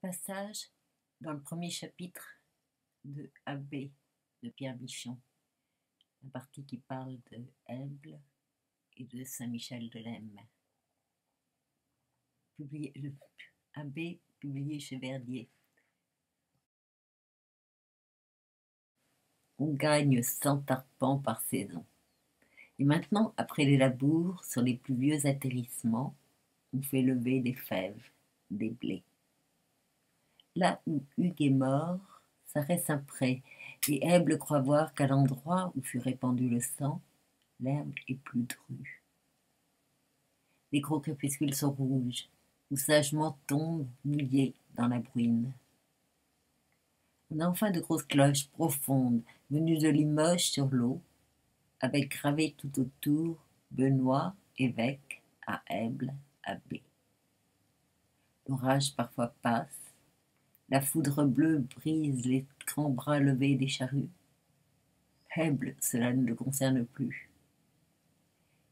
passage dans le premier chapitre de Abbé de Pierre Bichon, la partie qui parle de Eble et de Saint-Michel de Lemme. Abbé publié chez Verdier. On gagne 100 arpents par saison. Et maintenant, après les labours, sur les plus vieux atterrissements, on fait lever des fèves, des blés. Là où Hugues est mort, ça reste un et Eble croit voir qu'à l'endroit où fut répandu le sang, l'herbe est plus drue. Les gros crépuscules sont rouges, ou sagement tombent mouillés dans la bruine. On a enfin de grosses cloches profondes, venues de Limoges sur l'eau, avec gravé tout autour Benoît, évêque, à Eble, abbé. L'orage parfois passe, la foudre bleue brise les grands bras levés des charrues. Faible, cela ne le concerne plus.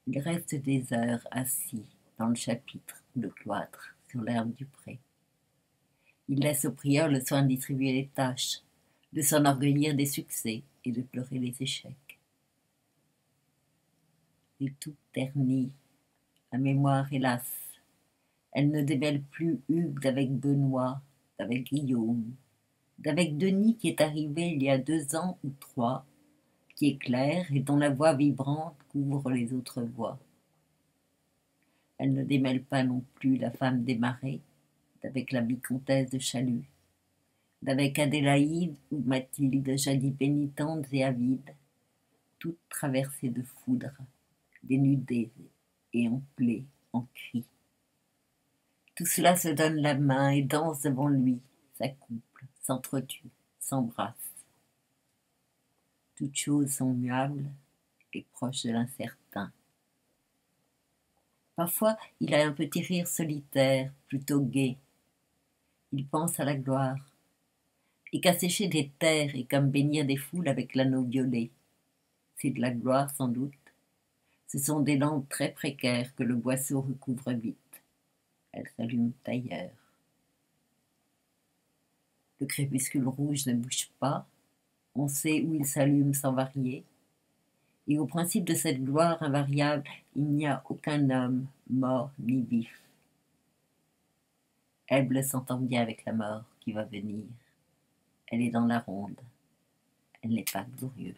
Il reste des heures assis dans le chapitre ou le cloître sur l'herbe du pré. Il laisse au prieur le soin de distribuer les tâches, de s'enorgueillir des succès et de pleurer les échecs. Et tout ternit, la mémoire hélas. Elle ne démêle plus Hugues avec Benoît, avec Guillaume, d'avec Denis qui est arrivé il y a deux ans ou trois, qui est clair et dont la voix vibrante couvre les autres voix. Elle ne démêle pas non plus la femme des marais, d'avec la vicomtesse de Chalut, d'avec Adélaïde ou Mathilde, jadis pénitentes et avides, toutes traversées de foudre, dénudées et en plaies, en cris. Tout cela se donne la main et danse devant lui, s'accouple, s'entretue, s'embrasse. Toutes choses sont muables et proches de l'incertain. Parfois, il a un petit rire solitaire, plutôt gai. Il pense à la gloire, et qu'à sécher des terres et comme bénir des foules avec l'anneau violet. C'est de la gloire sans doute. Ce sont des lampes très précaires que le boisseau recouvre vite elle s'allume ailleurs. Le crépuscule rouge ne bouge pas, on sait où il s'allume sans varier, et au principe de cette gloire invariable, il n'y a aucun homme, mort ni vif. Eble s'entend bien avec la mort qui va venir. Elle est dans la ronde. Elle n'est pas glorieuse.